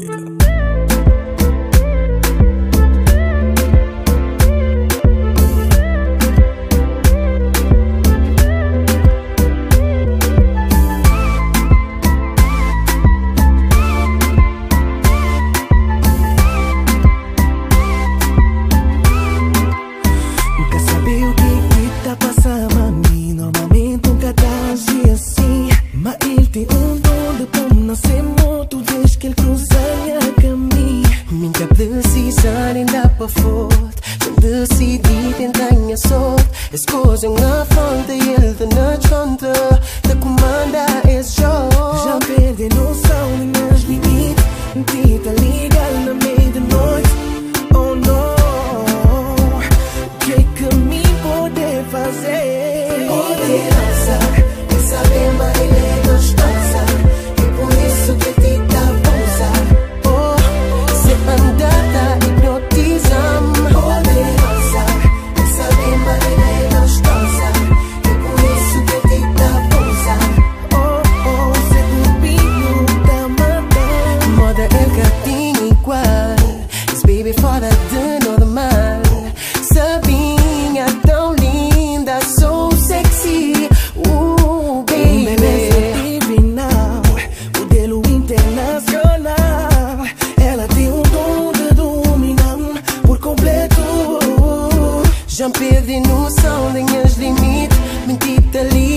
Yeah. ang fort Sandasi di tentang assault Escos ang affronta y el the na chonta Da comanda unde ești limit Mintitele